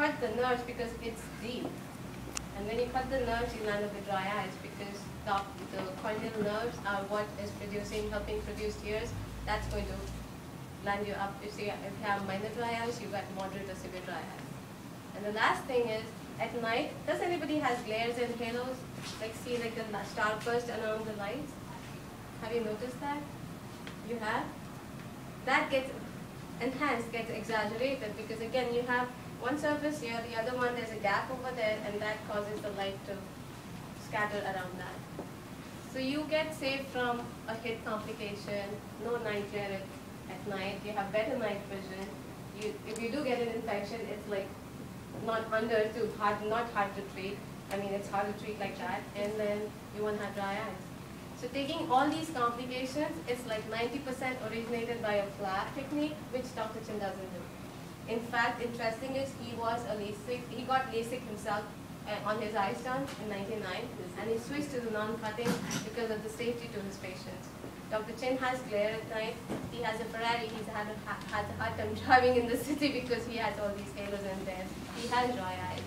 cut the nerves because it's deep. And when you cut the nerves, you land up with dry eyes because the, the corneal nerves are what is producing, helping produce tears. That's going to land you up. If you, if you have minor dry eyes, you got moderate or severe dry eyes. And the last thing is, at night, does anybody has glares and halos? Like see like the starburst around the lights? Have you noticed that? You have? That gets enhanced, gets exaggerated because again you have one surface here, the other one there's a gap over there and that causes the light to scatter around that. So you get saved from a hit complication, no night glare at, night, you have better night vision. You, if you do get an infection, it's like not under to hard, not hard to treat. I mean, it's hard to treat like that, and then you won't have dry eyes. So taking all these complications, it's like 90% originated by a flap technique, which Dr. Chynn doesn't do. In fact, interesting is he was a LASIK, he got LASIK himself uh, on his eyes done in 99, and he switched to the non-cutting because of the safety to his patients. Dr. Chynn has glare at night. He has a Ferrari. He's had a, had a hard time driving in the city because he has all these halos and there. He has dry eyes.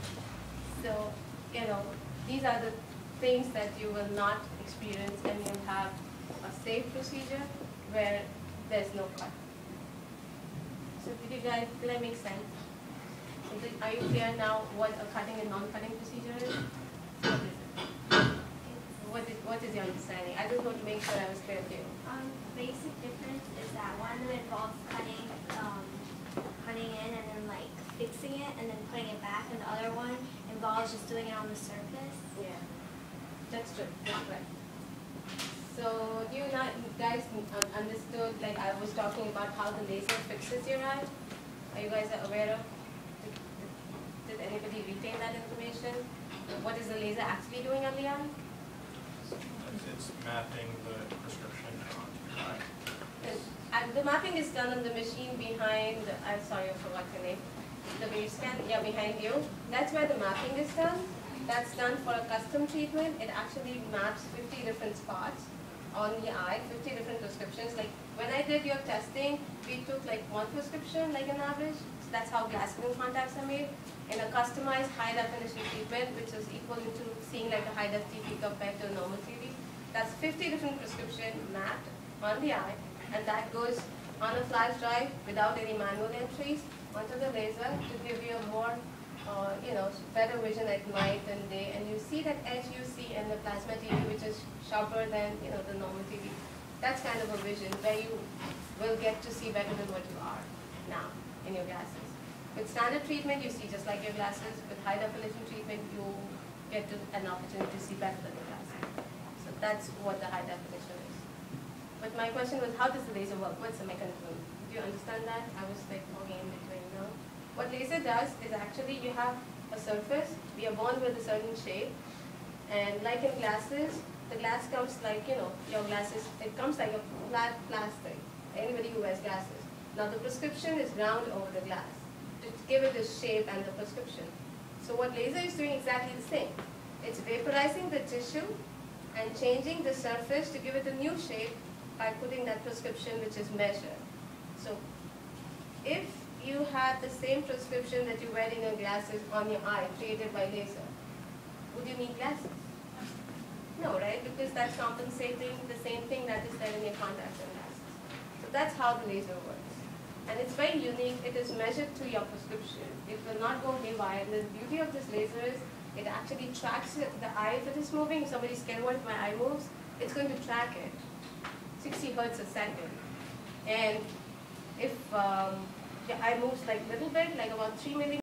So, you know, these are the things that you will not experience and you'll have a safe procedure where there's no cut. So did you guys, did that make sense? So did, are you clear now what a cutting and non-cutting procedure is? What is it? What is, what is your understanding? I just want to make sure I was clear to you. Um, basic difference is that one involves cutting, um, cutting in and then like fixing it and then putting it back, and the other one involves just doing it on the surface. Yeah. That's true, that's right. So do you not, you guys understood, like I was talking about how the laser fixes your eye? Are you guys aware of, did, did, did anybody retain that information? What is the laser actually doing on the eye? It's mapping the prescription on your eye. And the mapping is done on the machine behind, I'm sorry, I forgot your name. The WaveScan, yeah, behind you. That's where the mapping is done. That's done for a custom treatment. It actually maps 50 different spots on the eye, 50 different prescriptions. Like when I did your testing, we took like one prescription, like an average. So that's how clean contacts are made. In a customized high definition treatment, which is equal to seeing like a high def TV compared to a normal TV. That's 50 different prescription mapped on the eye, and that goes on a flash drive without any manual entries onto the laser to give you a more uh, you know, better vision at night and day, and you see that edge you see in the plasma TV, which is sharper than you know the normal TV. That's kind of a vision where you will get to see better than what you are now in your glasses. With standard treatment, you see just like your glasses. With high definition treatment, you get to, an opportunity to see better than your glasses. So that's what the high definition is. But my question was, how does the laser work? What's the mechanism? Do you understand that? I was like talking in between, no? What laser does is actually you have a surface, we are born with a certain shape, and like in glasses, the glass comes like, you know, your glasses, it comes like a flat plastic, anybody who wears glasses. Now the prescription is round over the glass to give it the shape and the prescription. So what laser is doing exactly the same. It's vaporizing the tissue and changing the surface to give it a new shape by putting that prescription which is measured. So if you had the same prescription that you wear in your glasses on your eye created by laser, would you need glasses? No, right? Because that's compensating the same thing that is there in your contacts and glasses. So that's how the laser works. And it's very unique. It is measured to your prescription. It will not go haywire. And the beauty of this laser is it actually tracks the eye if it is moving. If somebody's scared what if my eye moves, it's going to track it. 60 hertz a second. And if um, eye moves like little bit, like about 3 millimeters,